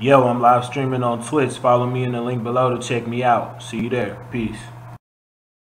Yo, I'm live streaming on Twitch. Follow me in the link below to check me out. See you there. Peace.